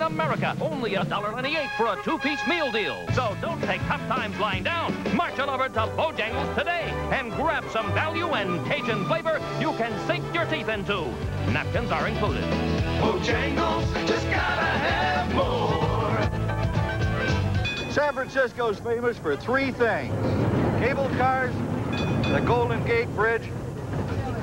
in America. Only $1.98 for a two-piece meal deal. So don't take tough times lying down. March on over to Bojangles today and grab some value and Cajun flavor you can sink your teeth into. Napkins are included. Bojangles, just gotta have more. San Francisco's famous for three things. Cable cars, the Golden Gate Bridge,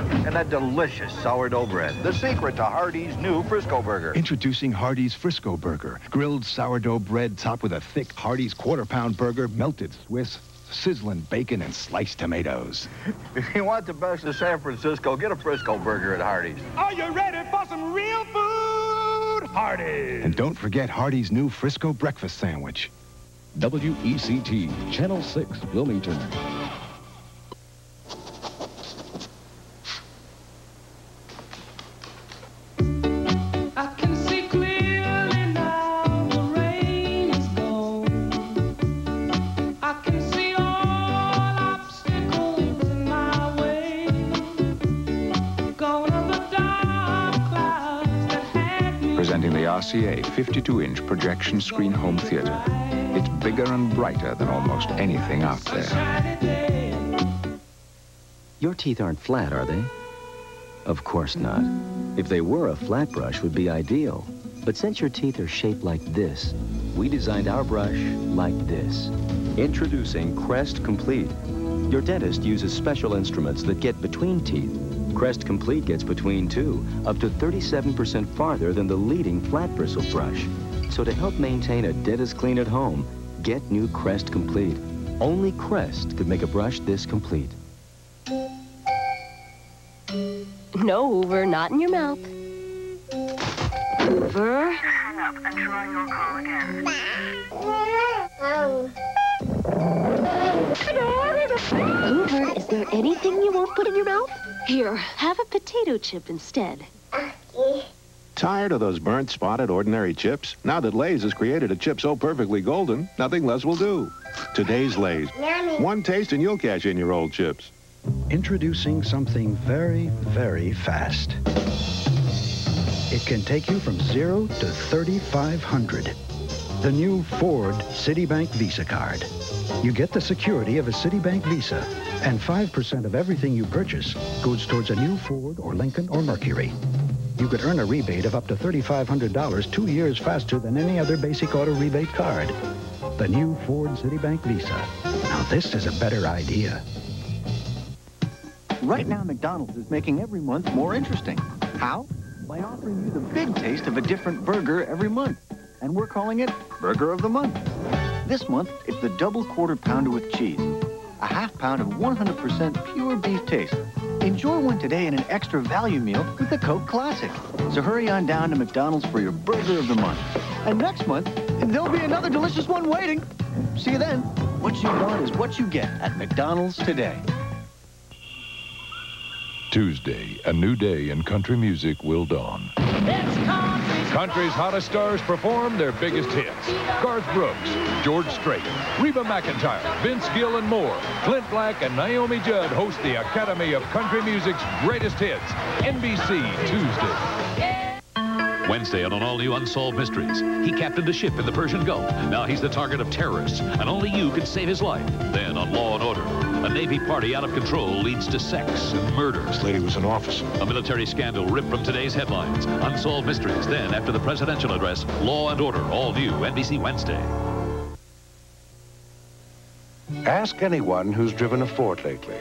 and that delicious sourdough bread. The secret to Hardee's new Frisco Burger. Introducing Hardee's Frisco Burger. Grilled sourdough bread topped with a thick Hardee's quarter pound burger, melted Swiss, sizzling bacon, and sliced tomatoes. If you want the best of San Francisco, get a Frisco Burger at Hardee's. Are you ready for some real food? Hardee's. And don't forget Hardee's new Frisco breakfast sandwich. WECT, Channel 6, Wilmington. 52-inch projection screen home theater. It's bigger and brighter than almost anything out there. Your teeth aren't flat, are they? Of course not. If they were, a flat brush would be ideal. But since your teeth are shaped like this, we designed our brush like this. Introducing Crest Complete. Your dentist uses special instruments that get between teeth. Crest Complete gets between two, up to 37% farther than the leading flat bristle brush. So to help maintain a dentist clean at home, get new Crest Complete. Only Crest could make a brush this complete. No, Hoover, not in your mouth. Hoover. Hang up and try your call again. Oh. Hoover, is there anything you won't put in your mouth? Here, have a potato chip instead. Tired of those burnt, spotted, ordinary chips? Now that Lay's has created a chip so perfectly golden, nothing less will do. Today's Lay's. One taste and you'll cash in your old chips. Introducing something very, very fast. It can take you from zero to 3,500. The new Ford Citibank Visa card. You get the security of a Citibank Visa, and 5% of everything you purchase goes towards a new Ford or Lincoln or Mercury. You could earn a rebate of up to $3,500 two years faster than any other basic auto rebate card. The new Ford Citibank Visa. Now this is a better idea. Right now, McDonald's is making every month more interesting. How? By offering you the big taste of a different burger every month. And we're calling it Burger of the Month. This month, it's the double quarter pounder with cheese. A half pound of 100% pure beef taste. Enjoy one today in an extra value meal with the Coke Classic. So hurry on down to McDonald's for your Burger of the Month. And next month, there'll be another delicious one waiting. See you then. What you want is what you get at McDonald's today. Tuesday, a new day in country music will dawn. Country's hottest stars perform their biggest hits. Garth Brooks, George Strait, Reba McEntire, Vince Gill, and more. Clint Black and Naomi Judd host the Academy of Country Music's greatest hits. NBC Tuesday. Wednesday and on an all-new Unsolved Mysteries. He captained a ship in the Persian Gulf. Now he's the target of terrorists, and only you can save his life. Then on Law and Order, a Navy party out of control leads to sex and murder. This lady was an officer. A military scandal ripped from today's headlines. Unsolved Mysteries. Then, after the presidential address, Law and Order, all new NBC Wednesday. Ask anyone who's driven a Ford lately.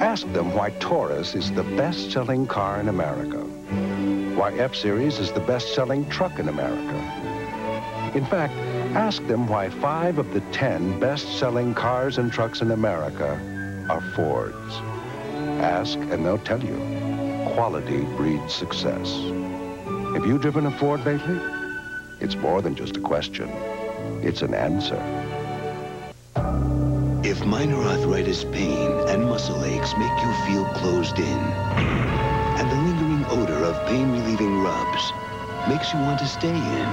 Ask them why Taurus is the best-selling car in America. Why F-Series is the best-selling truck in America. In fact, ask them why five of the 10 best-selling cars and trucks in America are Fords. Ask and they'll tell you. Quality breeds success. Have you driven a Ford lately? It's more than just a question. It's an answer. If minor arthritis pain and muscle aches make you feel closed in, and the lingering odor of pain-relieving rubs makes you want to stay in,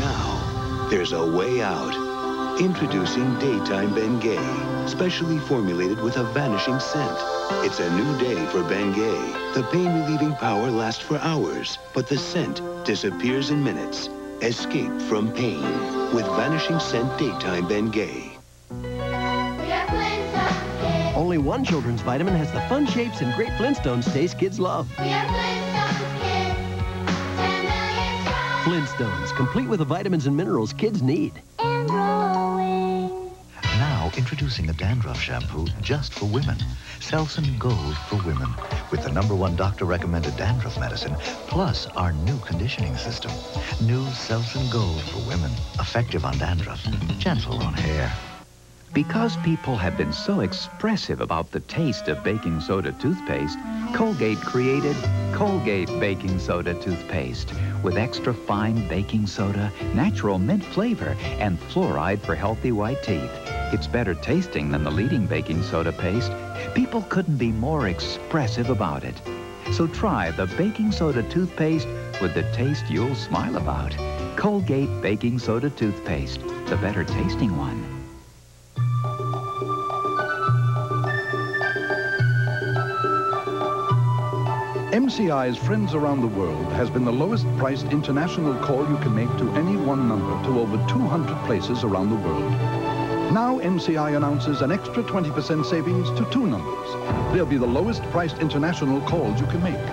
now there's a way out. Introducing Daytime Bengay, specially formulated with a vanishing scent. It's a new day for Bengay. The pain-relieving power lasts for hours, but the scent disappears in minutes. Escape from pain with Vanishing Scent Daytime Bengay. Only one children's vitamin has the fun shapes and great Flintstones taste kids love. Flintstones, complete with the vitamins and minerals kids need. Now, introducing a dandruff shampoo just for women. Selsun Gold for women. With the number one doctor-recommended dandruff medicine, plus our new conditioning system. New Selsun Gold for women. Effective on dandruff, gentle on hair. Because people have been so expressive about the taste of baking soda toothpaste, Colgate created Colgate Baking Soda Toothpaste with extra fine baking soda, natural mint flavor, and fluoride for healthy white teeth. It's better tasting than the leading baking soda paste. People couldn't be more expressive about it. So try the baking soda toothpaste with the taste you'll smile about. Colgate Baking Soda Toothpaste, the better tasting one. MCI's Friends Around the World has been the lowest priced international call you can make to any one number to over 200 places around the world. Now MCI announces an extra 20% savings to two numbers. They'll be the lowest priced international calls you can make.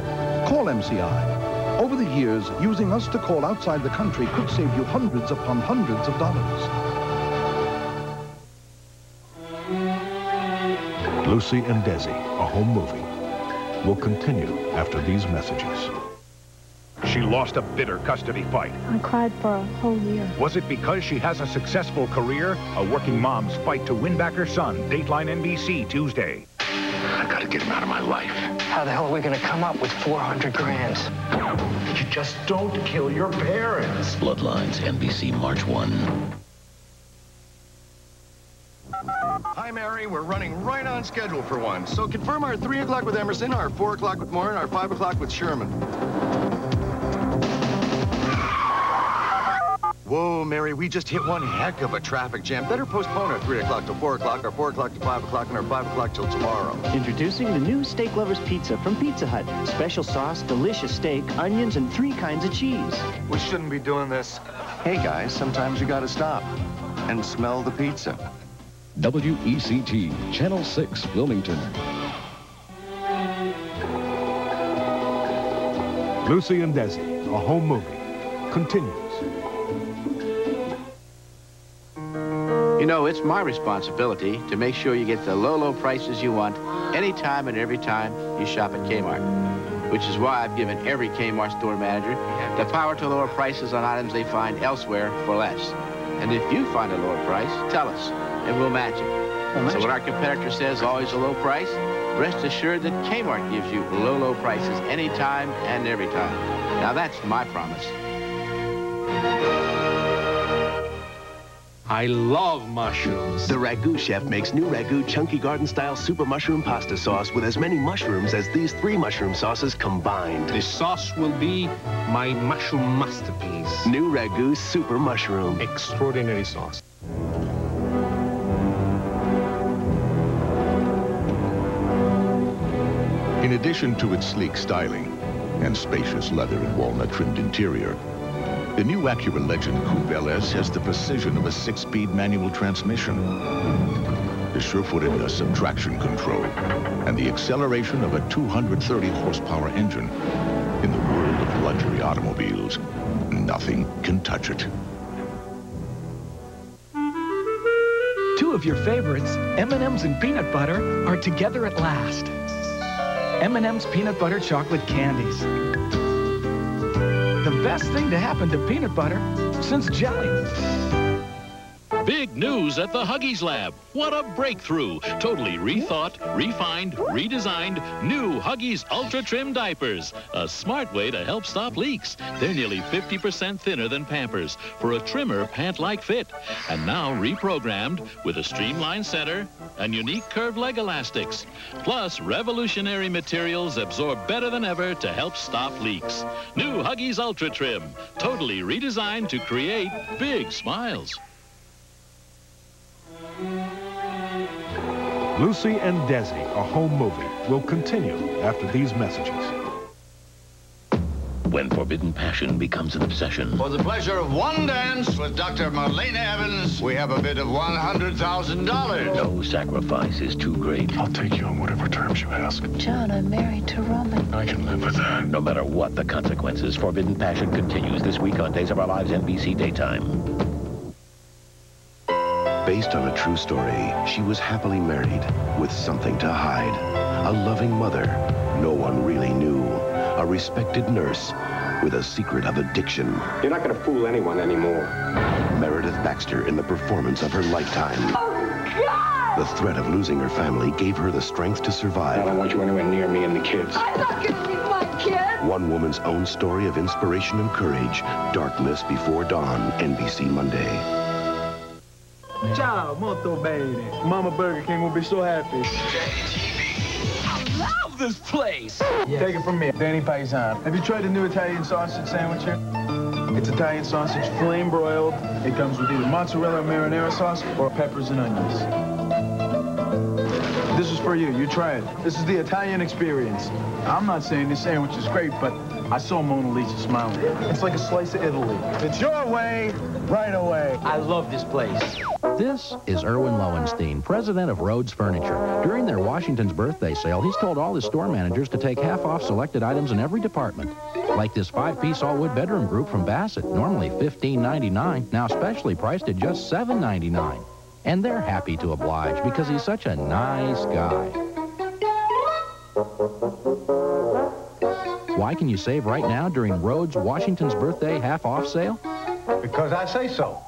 Call MCI. Over the years, using us to call outside the country could save you hundreds upon hundreds of dollars. Lucy and Desi, a home movie, will continue after these messages. She lost a bitter custody fight. I cried for a whole year. Was it because she has a successful career? A working mom's fight to win back her son. Dateline NBC Tuesday. I gotta get him out of my life. How the hell are we gonna come up with 400 grand? You just don't kill your parents. Bloodlines, NBC, March 1. Hi, Mary. We're running right on schedule for one. So confirm our 3 o'clock with Emerson, our 4 o'clock with Moore, and our 5 o'clock with Sherman. Whoa, Mary, we just hit one heck of a traffic jam. Better postpone our 3 o'clock to 4 o'clock, our 4 o'clock to 5 o'clock, and our 5 o'clock till tomorrow. Introducing the new Steak Lovers Pizza from Pizza Hut. Special sauce, delicious steak, onions, and three kinds of cheese. We shouldn't be doing this. Hey, guys, sometimes you gotta stop and smell the pizza. WECT, Channel 6, Wilmington. Lucy and Desi, a home movie, continues. You know, it's my responsibility to make sure you get the low, low prices you want anytime and every time you shop at Kmart. Which is why I've given every Kmart store manager the power to lower prices on items they find elsewhere for less. And if you find a lower price, tell us, and we'll match it. so when our competitor says always a low price, rest assured that Kmart gives you low, low prices anytime and every time. Now that's my promise. I love mushrooms. The Ragu chef makes new Ragu Chunky Garden Style Super Mushroom Pasta Sauce with as many mushrooms as these three mushroom sauces combined. The sauce will be my mushroom masterpiece. New Ragu Super Mushroom. Extraordinary sauce. In addition to its sleek styling and spacious leather and walnut-trimmed interior, the new Acura Legend Coupe LS has the precision of a six-speed manual transmission, the sure-footedness uh, of traction control, and the acceleration of a 230-horsepower engine. In the world of luxury automobiles, nothing can touch it. Two of your favorites, M&M's and peanut butter, are together at last. M&M's peanut butter chocolate candies. The best thing to happen to peanut butter since jelly. Big news at the Huggies Lab. What a breakthrough. Totally rethought, refined, redesigned, new Huggies Ultra Trim diapers. A smart way to help stop leaks. They're nearly 50% thinner than Pampers for a trimmer pant-like fit. And now reprogrammed with a streamlined center and unique curved leg elastics. Plus, revolutionary materials absorb better than ever to help stop leaks. New Huggies Ultra Trim. Totally redesigned to create big smiles. Lucy and Desi, a home movie, will continue after these messages. when forbidden passion becomes an obsession. For the pleasure of one dance with Dr. Marlena Evans, we have a bid of $100,000. No sacrifice is too great. I'll take you on whatever terms you ask. John, I'm married to Roman. I can live with that. No matter what the consequences, Forbidden Passion continues this week on Days of Our Lives NBC Daytime. Based on a true story, she was happily married with something to hide. A loving mother no one really knew. A respected nurse with a secret of addiction. You're not going to fool anyone anymore. Meredith Baxter in the performance of her lifetime. Oh, God! The threat of losing her family gave her the strength to survive. I don't want you anywhere near me and the kids. I'm not going to leave my kids. One woman's own story of inspiration and courage. Darkness Before Dawn, NBC Monday. Ciao, molto bene. Mama Burger King will be so happy. I love this place. Yeah. Take it from me, Danny Paisan. Have you tried the new Italian sausage sandwich here? It's Italian sausage flame broiled. It comes with either mozzarella or marinara sauce or peppers and onions. This is for you. You try it. This is the Italian experience. I'm not saying this sandwich is great, but I saw Mona Lisa smiling. It's like a slice of Italy. It's your way, right away. I love this place. This is Erwin Lowenstein, president of Rhodes Furniture. During their Washington's birthday sale, he's told all his store managers to take half off selected items in every department. Like this five-piece all-wood bedroom group from Bassett, normally $15.99, now specially priced at just $7.99. And they're happy to oblige because he's such a nice guy. Why can you save right now during Rhodes Washington's birthday half-off sale? Because I say so.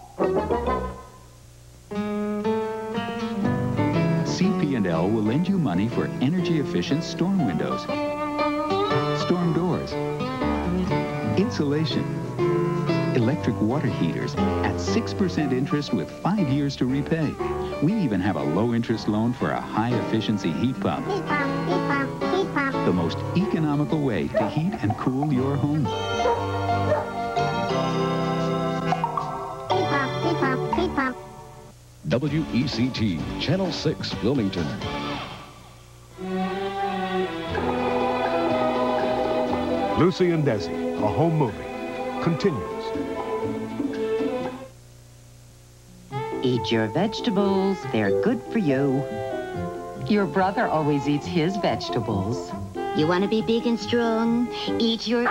CP&L will lend you money for energy-efficient storm windows, storm doors, insulation, electric water heaters at 6% interest with five years to repay. We even have a low-interest loan for a high-efficiency heat pump. Heat pump, The most economical way to heat and cool your home. WECT, Channel 6, Wilmington. Lucy and Desi, a home movie, continues. Eat your vegetables. They're good for you. Your brother always eats his vegetables. You want to be big and strong? Eat your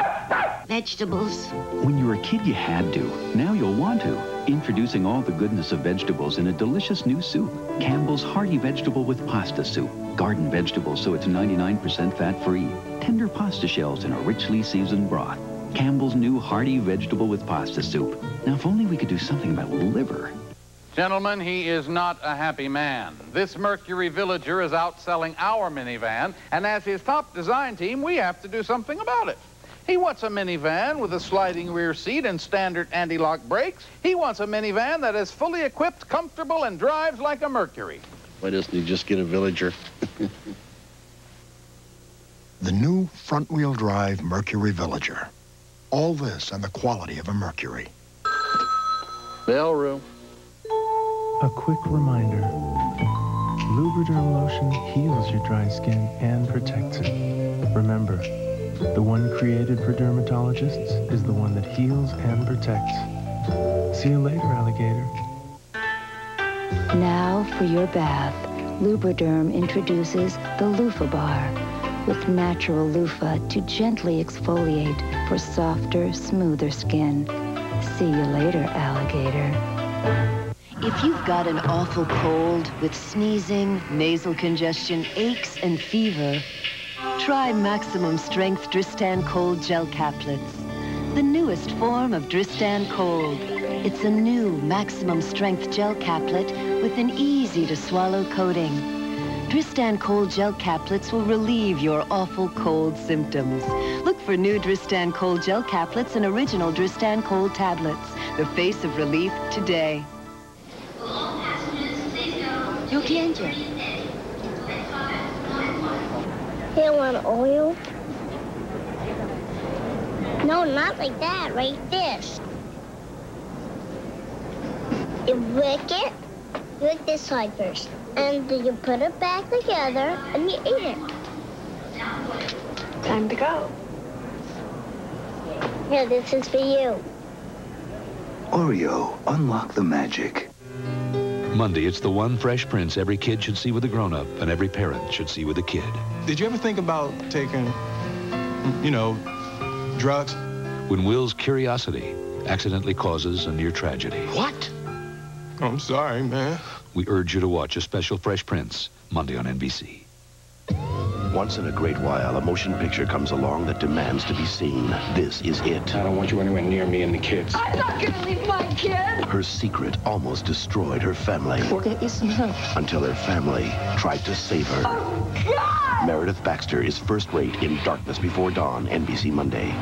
vegetables. When you were a kid, you had to. Now you'll want to. Introducing all the goodness of vegetables in a delicious new soup. Campbell's Hearty Vegetable with Pasta Soup. Garden vegetables so it's 99% fat-free. Tender pasta shells in a richly seasoned broth. Campbell's new Hearty Vegetable with Pasta Soup. Now, if only we could do something about liver. Gentlemen, he is not a happy man. This Mercury Villager is outselling our minivan, and as his top design team, we have to do something about it. He wants a minivan with a sliding rear seat and standard anti-lock brakes. He wants a minivan that is fully equipped, comfortable, and drives like a Mercury. Why doesn't he just get a Villager? the new front-wheel drive Mercury Villager. All this and the quality of a Mercury. Bell room. A quick reminder. Lubriderm lotion heals your dry skin and protects it. Remember, the one created for dermatologists is the one that heals and protects. See you later, alligator. Now for your bath. Lubriderm introduces the Loofah Bar with natural loofah to gently exfoliate for softer, smoother skin. See you later, alligator. If you've got an awful cold with sneezing, nasal congestion, aches, and fever, try Maximum Strength Dristan Cold Gel Caplets. The newest form of Dristan Cold. It's a new Maximum Strength Gel Caplet with an easy-to-swallow coating. Dristan Cold Gel Caplets will relieve your awful cold symptoms. Look for new Dristan Cold Gel Caplets and original Dristan Cold Tablets. The face of relief today. No ginger. You want oil? No, not like that. Right this. You wick it. You wick this side first. And then you put it back together and you eat it. Time to go. Here, this is for you. Oreo, unlock the magic. Monday, it's the one Fresh Prince every kid should see with a grown-up and every parent should see with a kid. Did you ever think about taking, you know, drugs? When Will's curiosity accidentally causes a near tragedy. What? I'm sorry, man. We urge you to watch a special Fresh Prince Monday on NBC. Once in a great while, a motion picture comes along that demands to be seen. This is it. I don't want you anywhere near me and the kids. I'm not gonna leave my kid. Her secret almost destroyed her family. We'll get you some help. Until her family tried to save her. Oh, God! Meredith Baxter is first rate in Darkness Before Dawn, NBC Monday.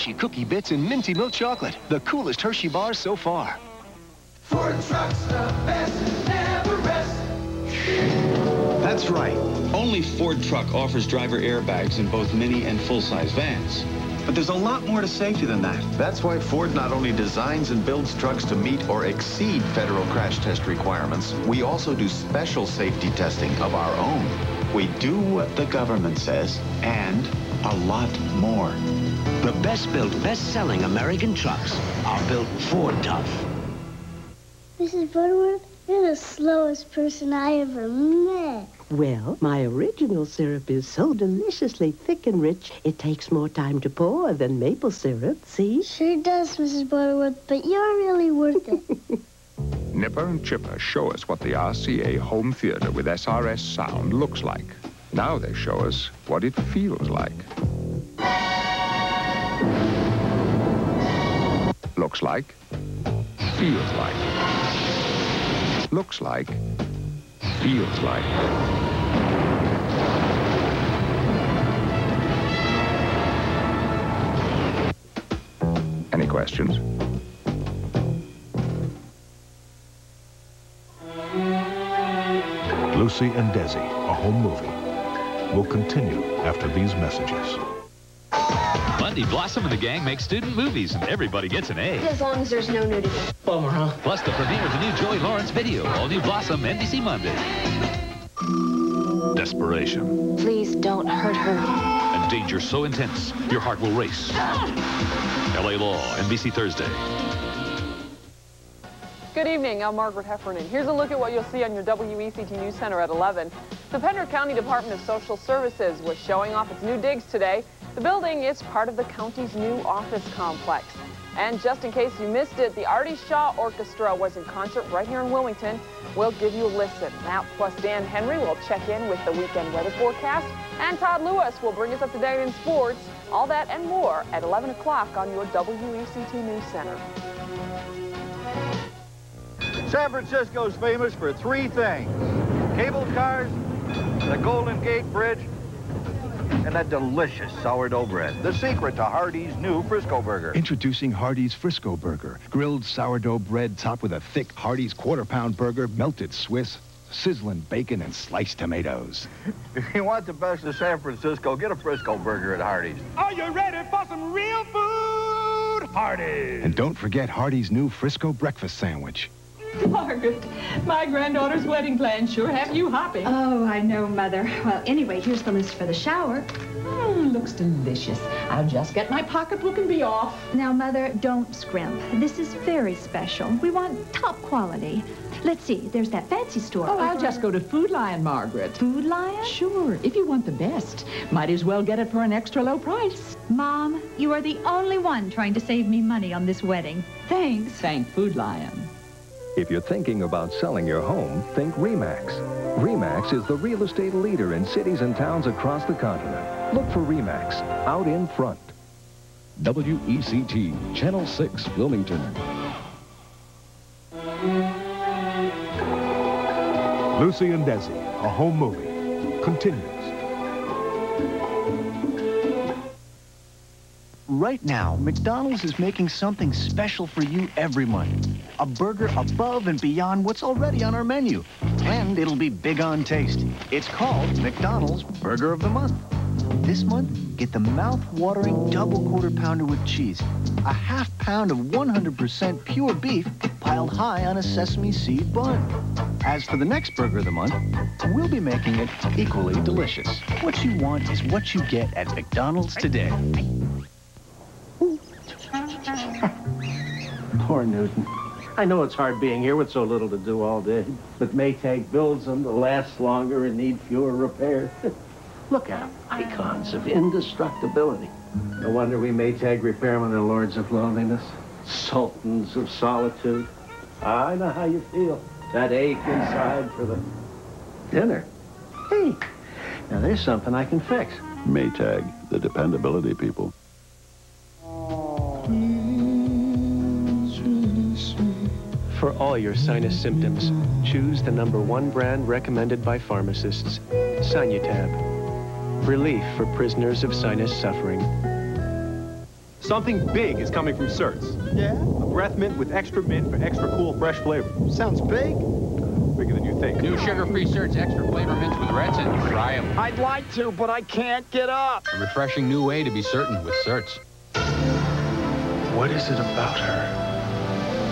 Crunchy cookie bits and minty milk chocolate. The coolest Hershey bars so far. Ford trucks the best, never rest. That's right. Only Ford Truck offers driver airbags in both mini and full-size vans. But there's a lot more to safety than that. That's why Ford not only designs and builds trucks to meet or exceed federal crash test requirements, we also do special safety testing of our own. We do what the government says, and a lot more. The best-built, best-selling American trucks are built Ford tough. Mrs. Butterworth, you're the slowest person I ever met. Well, my original syrup is so deliciously thick and rich, it takes more time to pour than maple syrup, see? Sure does, Mrs. Butterworth, but you're really worth it. Nipper and Chipper show us what the RCA home theater with SRS sound looks like. Now they show us what it feels like. Looks like. Feels like. Looks like. Feels like. Any questions? Lucy and Desi, a home movie, will continue after these messages. Monday, Blossom and the gang make student movies, and everybody gets an A. As long as there's no nudity. Bummer, huh? Plus the premiere of the new Joey Lawrence video, All New Blossom, NBC Monday. Desperation Please don't hurt her. and danger so intense, your heart will race. L.A. Law, NBC Thursday. Good evening, I'm Margaret Heffernan. Here's a look at what you'll see on your WECT News Center at 11. The Pender County Department of Social Services was showing off its new digs today. The building is part of the county's new office complex. And just in case you missed it, the Artie Shaw Orchestra was in concert right here in Wilmington. We'll give you a listen. That plus Dan Henry will check in with the weekend weather forecast. And Todd Lewis will bring us up to date in sports. All that and more at 11 o'clock on your WECT News Center. San Francisco's famous for three things. Cable cars, the Golden Gate Bridge, and that delicious sourdough bread. The secret to Hardee's new Frisco Burger. Introducing Hardee's Frisco Burger. Grilled sourdough bread topped with a thick Hardee's quarter pound burger, melted Swiss, sizzling bacon, and sliced tomatoes. If you want the best of San Francisco, get a Frisco Burger at Hardee's. Are you ready for some real food? Hardee's. And don't forget Hardee's new Frisco breakfast sandwich. Margaret, my granddaughter's wedding plans sure have you hopping. Oh, I know, Mother. Well, anyway, here's the list for the shower. Mm, looks delicious. I'll just get my pocketbook and be off. Now, Mother, don't scrimp. This is very special. We want top quality. Let's see, there's that fancy store. Oh, I'll just go to Food Lion, Margaret. Food Lion? Sure, if you want the best. Might as well get it for an extra low price. Mom, you are the only one trying to save me money on this wedding. Thanks. Thank Food Lion. If you're thinking about selling your home, think REMAX. REMAX is the real estate leader in cities and towns across the continent. Look for REMAX, out in front. WECT, Channel 6, Wilmington. Lucy and Desi, a home movie, continues. Right now, McDonald's is making something special for you every month. A burger above and beyond what's already on our menu. And it'll be big on taste. It's called McDonald's Burger of the Month. This month, get the mouth-watering double quarter pounder with cheese. A half pound of 100% pure beef piled high on a sesame seed bun. As for the next burger of the month, we'll be making it equally delicious. What you want is what you get at McDonald's today. Poor Newton. I know it's hard being here with so little to do all day, but Maytag builds them to last longer and need fewer repairs. Look at them, icons of indestructibility. No wonder we Maytag repairmen are lords of loneliness, sultans of solitude. I know how you feel. That ache inside for the dinner. Hey, now there's something I can fix. Maytag, the dependability people. For all your sinus symptoms, choose the number one brand recommended by pharmacists, Sinutab. Relief for prisoners of sinus suffering. Something big is coming from Certs. Yeah? A breath mint with extra mint for extra cool, fresh flavor. Sounds big. Bigger than you think. New sugar-free Certs extra flavor mints with Retsyn. Try them. I'd like to, but I can't get up. A refreshing new way to be certain with Certs. What is it about her?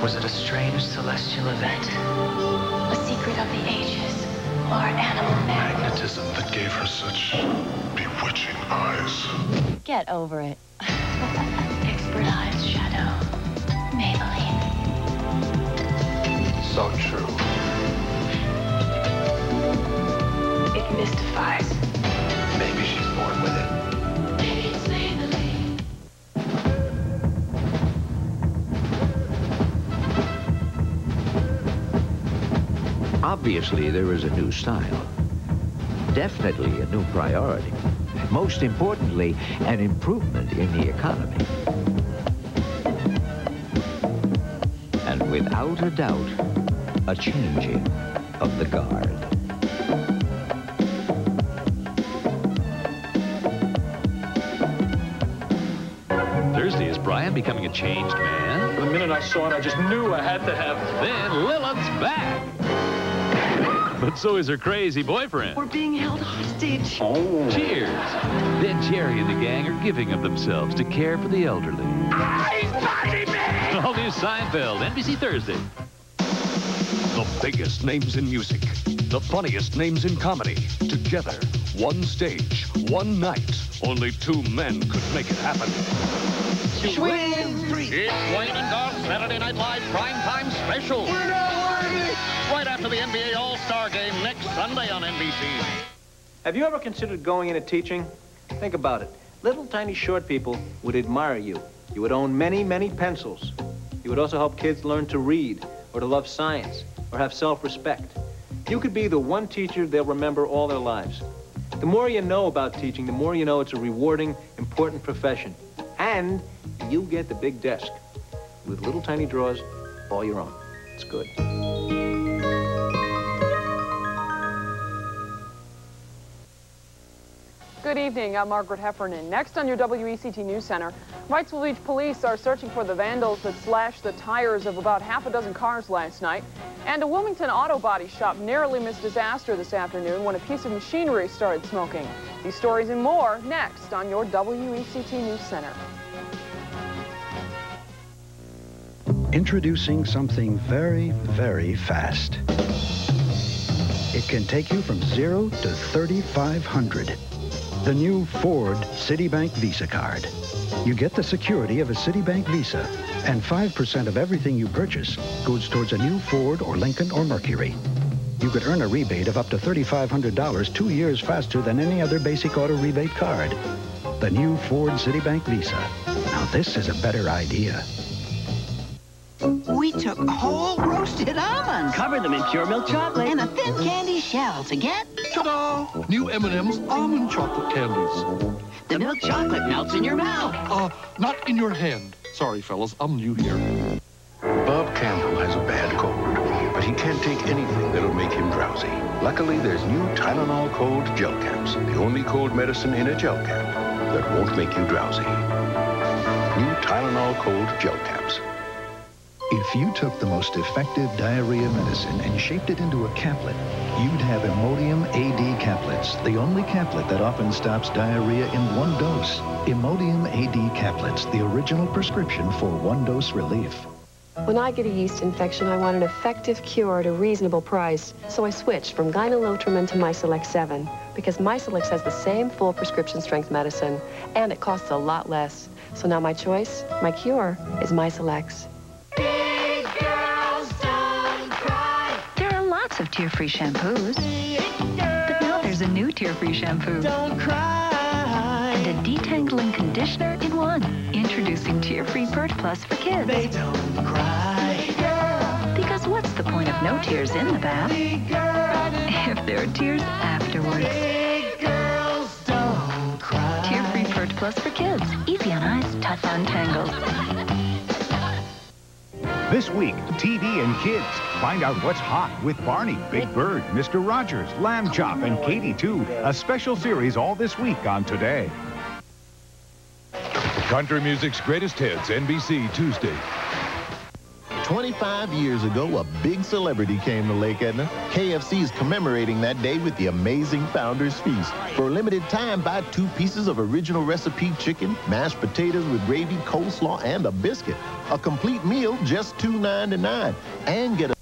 Was it a strange celestial event? A secret of the ages? Or animal magnetism that gave her such bewitching eyes? Get over it. Expert Eyes Shadow. Maybelline. So true. It mystifies. Maybe she's born with it. Obviously, there is a new style. Definitely a new priority. Most importantly, an improvement in the economy. And without a doubt, a changing of the guard. Thursday is Brian becoming a changed man. The minute I saw it, I just knew I had to have... Then Lilith's back. But so is her crazy boyfriend. We're being held hostage. Oh. Cheers. Then Jerry and the gang are giving of themselves to care for the elderly. All new Seinfeld, NBC Thursday. The biggest names in music, the funniest names in comedy. Together, one stage, one night. Only two men could make it happen. Swing three. It's Wayne and Garth Saturday Night Live primetime special. After the NBA All-Star Game next Sunday on NBC. Have you ever considered going into teaching? Think about it. Little tiny short people would admire you. You would own many, many pencils. You would also help kids learn to read, or to love science, or have self-respect. You could be the one teacher they'll remember all their lives. The more you know about teaching, the more you know it's a rewarding, important profession. And you get the big desk with little tiny drawers all your own. It's good. Evening, I'm Margaret Heffernan. Next on your WECT News Center, Wrightsville Beach police are searching for the vandals that slashed the tires of about half a dozen cars last night. And a Wilmington auto body shop narrowly missed disaster this afternoon when a piece of machinery started smoking. These stories and more next on your WECT News Center. Introducing something very, very fast. It can take you from zero to 3,500. The new Ford Citibank Visa card. You get the security of a Citibank Visa, and 5% of everything you purchase goes towards a new Ford or Lincoln or Mercury. You could earn a rebate of up to $3,500 two years faster than any other basic auto rebate card. The new Ford Citibank Visa. Now this is a better idea. We took whole roasted almonds. Cover them in pure milk chocolate. And a thin candy shell to get... Ta-da! New M&M's almond chocolate candies. The milk chocolate melts in your mouth. Uh, not in your hand. Sorry, fellas, I'm new here. Bob Campbell has a bad cold, but he can't take anything that'll make him drowsy. Luckily, there's new Tylenol Cold Gel Caps, the only cold medicine in a gel cap that won't make you drowsy. New Tylenol Cold Gel Caps. If you took the most effective diarrhea medicine and shaped it into a caplet, you'd have Imodium AD caplets, the only caplet that often stops diarrhea in one dose. Imodium AD caplets, the original prescription for one-dose relief. When I get a yeast infection, I want an effective cure at a reasonable price. So I switched from Gyne-Lotrimin to Mycelex 7 because Mycelex has the same full prescription strength medicine and it costs a lot less. So now my choice, my cure, is Mycelex. Lots of tear-free shampoos. But now there's a new tear-free shampoo. And a detangling conditioner in one. Introducing tear-free Pert Plus for kids. They don't cry, girl. Because what's the point of no tears in the bath if there are tears afterwards? Tear-free Pert Plus for kids. Easy on eyes, tough on tangles. This week, TV and kids. Find out what's hot with Barney, Big Bird, Mr. Rogers, Lamb Chop, and Katie too. A special series all this week on Today. Country music's greatest hits, NBC Tuesday. 25 years ago, a big celebrity came to Lake Edna. KFC is commemorating that day with the amazing Founders Feast. For a limited time, buy two pieces of original recipe chicken, mashed potatoes with gravy, coleslaw, and a biscuit. A complete meal, just $2.99. And get a